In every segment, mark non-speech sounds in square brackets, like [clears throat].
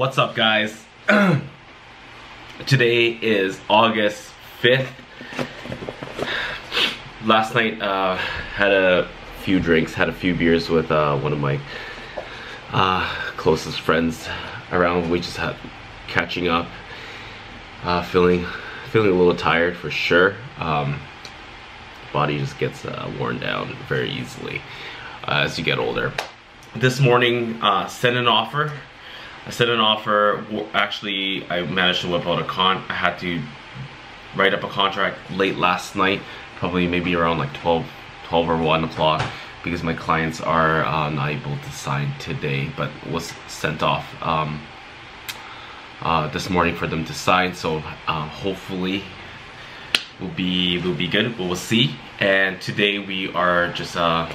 What's up guys? [clears throat] Today is August 5th. Last night uh, had a few drinks, had a few beers with uh, one of my uh, closest friends around. We just had catching up, uh, feeling feeling a little tired for sure. Um, body just gets uh, worn down very easily uh, as you get older. This morning, uh, sent an offer I sent an offer. Actually, I managed to whip out a con. I had to write up a contract late last night, probably maybe around like 12, 12 or 1 o'clock because my clients are uh, not able to sign today, but was sent off um, uh, this morning for them to sign. So uh, hopefully will be will be good. We'll see. And today we are just uh,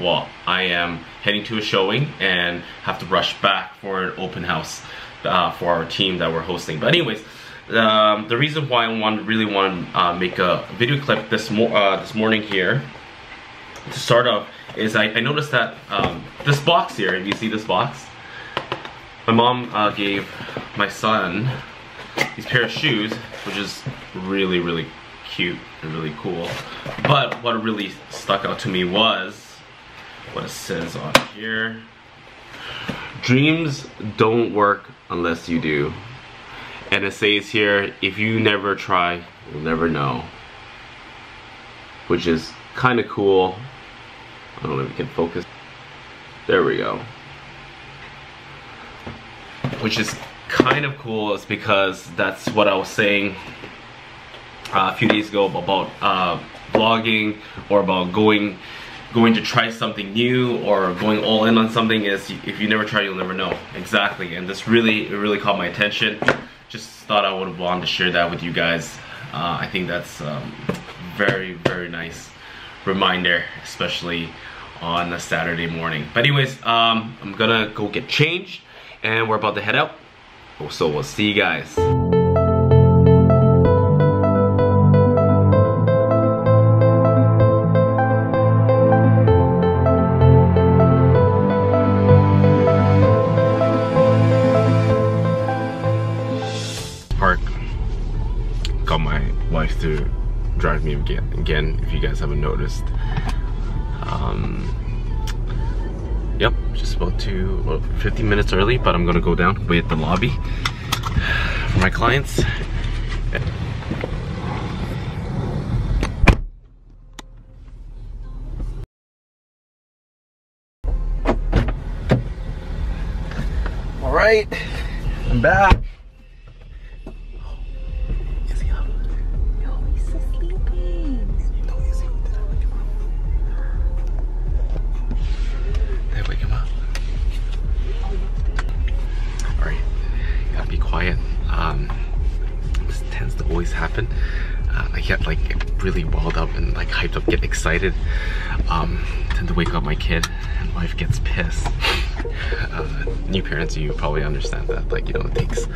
well, I am heading to a showing and have to rush back for an open house uh, for our team that we're hosting. But anyways, um, the reason why I want really want to uh, make a video clip this, mo uh, this morning here to start off is I, I noticed that um, this box here, if you see this box, my mom uh, gave my son these pair of shoes, which is really, really cute and really cool. But what really stuck out to me was what it says on here. Dreams don't work unless you do. And it says here, if you never try, you'll never know. Which is kind of cool. I don't know if we can focus. There we go. Which is kind of cool is because that's what I was saying uh, a few days ago about uh, vlogging or about going going to try something new or going all in on something is if you never try you'll never know. Exactly and this really it really caught my attention. Just thought I would wanted to share that with you guys. Uh, I think that's um, very very nice reminder especially on a Saturday morning. But anyways um, I'm gonna go get changed and we're about to head out. So we'll see you guys to drive me again, again if you guys haven't noticed. Um, yep, just about to, well, 15 minutes early, but I'm gonna go down, wait at the lobby for my clients. All right, I'm back. Happen. Uh, I get like really walled up and like hyped up, get excited. Um, tend to wake up my kid and wife gets pissed. [laughs] Uh, new parents, you probably understand that. Like, you know, it takes,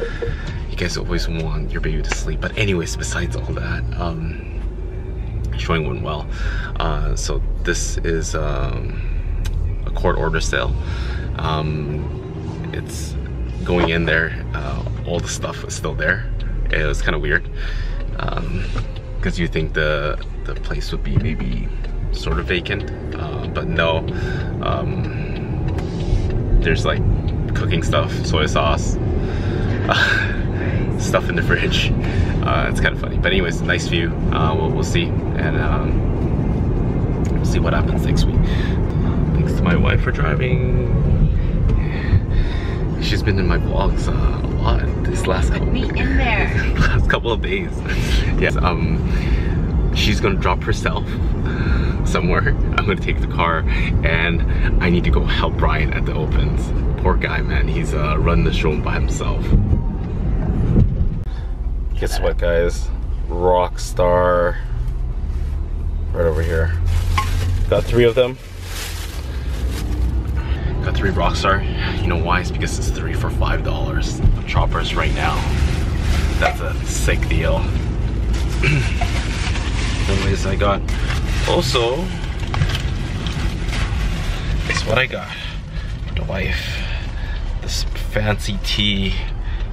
you guys always want your baby to sleep. But anyways, besides all that, um, showing went well. Uh, so this is um, a court order sale. Um, it's going in there, uh, all the stuff is still there it was kind of weird because um, you think the the place would be maybe sort of vacant uh, but no um, there's like cooking stuff soy sauce [laughs] stuff in the fridge. Uh, it's kind of funny. But anyways nice view. Uh, we'll, we'll see. And um, see what happens next week. Thanks to my wife for driving. [sighs] She's been in my vlogs uh, a lot this last couple me in there. [laughs] last couple of days. Yes um she's gonna drop herself somewhere. I'm gonna take the car and i need to go help brian at the opens. Poor guy man. He's uh running the show by himself. Guess what guys? Rockstar. Right over here. Got three of them got three rockstar you know why it's because it's three for five dollars Shoppers right now. That's a sick deal. [clears throat] Anyways, I got also it's what I got the wife. this fancy tea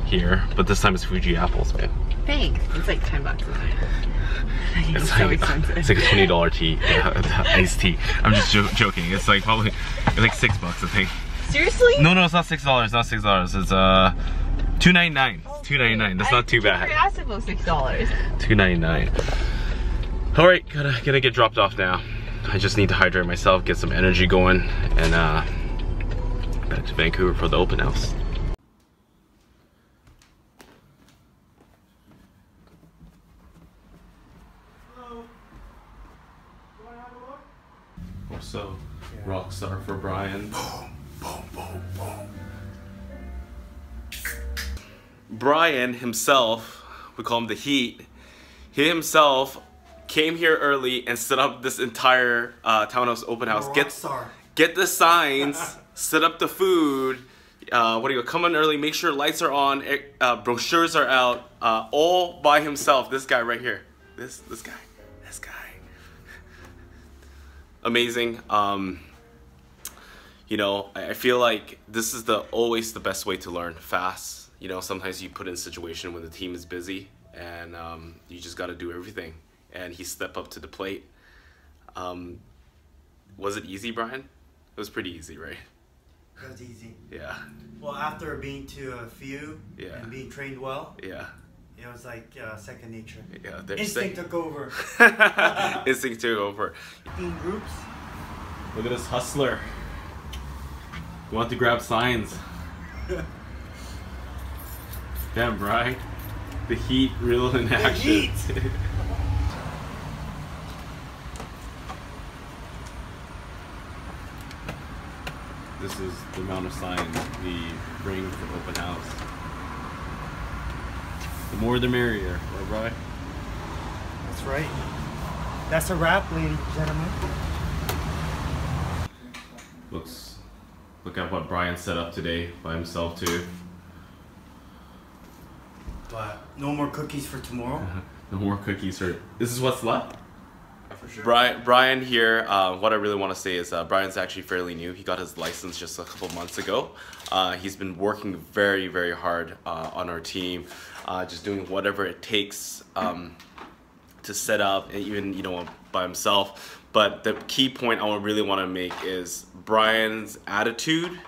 here, but this time it's Fuji apples, man. Thanks. It's like 10 bucks. [laughs] It's, so like, it's like a twenty dollar tea, [laughs] uh, [laughs] iced tea. I'm just jo joking. It's like probably it's like six bucks, I think. Seriously? No, no, it's not six dollars. Not six dollars. It's uh, two ninety nine. Two ninety nine. That's I not too bad. asked about $6. Two ninety nine. All right, gonna gonna get dropped off now. I just need to hydrate myself, get some energy going, and uh, back to Vancouver for the open house. So, Rockstar for Brian. Brian himself, we call him the Heat, he himself came here early and set up this entire uh, townhouse open house. Get, get the signs, [laughs] set up the food. Uh, what do you go? Come in early, make sure lights are on, eh, uh, brochures are out, uh, all by himself. This guy right here, this this guy, this guy, amazing. Um, you know, I I feel like this is the always the best way to learn fast. You know, sometimes you put in a situation when the team is busy and um, you just got to do everything. And he stepped up to the plate. Um, was it easy, Brian? It was pretty easy, right? That was easy. Yeah, Well, after being to a few Yeah. and being trained well, yeah, it was like uh, second nature. yeah. Instinct sick. took over. [laughs] Instinct took over. [laughs] In groups. Look at this hustler. You want to grab signs? [laughs] Damn, right. The heat real in action. heat. [laughs] this is the amount of signs we bring for open house. The more the merrier, right, Brian? That's right. That's a wrap, ladies and gentlemen. Looks. Look at what Brian set up today by himself too. But no more cookies for tomorrow. [laughs] No more cookies for. This is what's left. Brian, Brian here. Uh, what I really want to say is uh, Brian's actually fairly new. He got his license just a couple months ago. Uh, he's been working very, very hard uh, on our team, uh, just doing whatever it takes um, to set up, and even you know by himself. But the key point I really want to make is Brian's attitude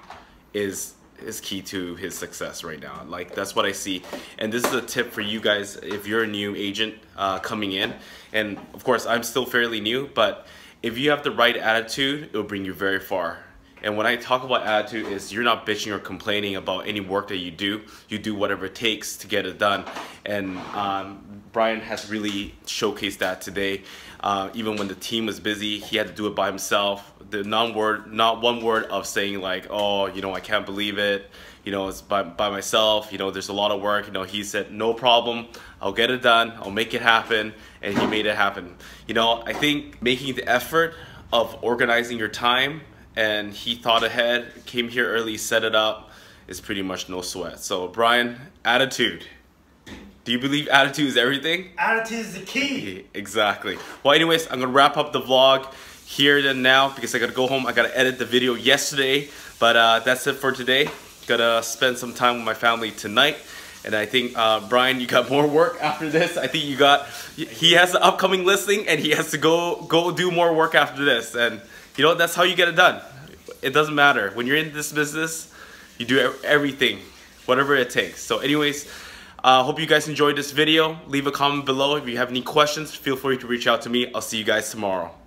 is is key to his success right now. Like that's what I see, and this is a tip for you guys if you're a new agent uh, coming in. And of course, I'm still fairly new, but if you have the right attitude, it will bring you very far. And when I talk about attitude, is you're not bitching or complaining about any work that you do. You do whatever it takes to get it done. And um, Brian has really showcased that today. Uh, even when the team was busy, he had to do it by himself. The non-word, not one word of saying like, "Oh, you know, I can't believe it." You know, it's by by myself. You know, there's a lot of work. You know, he said, "No problem. I'll get it done. I'll make it happen," and he made it happen. You know, I think making the effort of organizing your time and he thought ahead, came here early, set it up, is pretty much no sweat. So Brian, attitude. Do you believe attitude is everything? Attitude is the key. Exactly. Well, anyways, I'm gonna wrap up the vlog here and now because I gotta go home. I gotta edit the video yesterday, but uh, that's it for today. Gotta spend some time with my family tonight. And I think, uh, Brian, you got [laughs] more work after this. I think you got, he has an upcoming listing and he has to go, go do more work after this. And you know, that's how you get it done. It doesn't matter. When you're in this business, you do everything, whatever it takes. So anyways, uh, hope you guys enjoyed this video. Leave a comment below if you have any questions. Feel free to reach out to me. I'll see you guys tomorrow.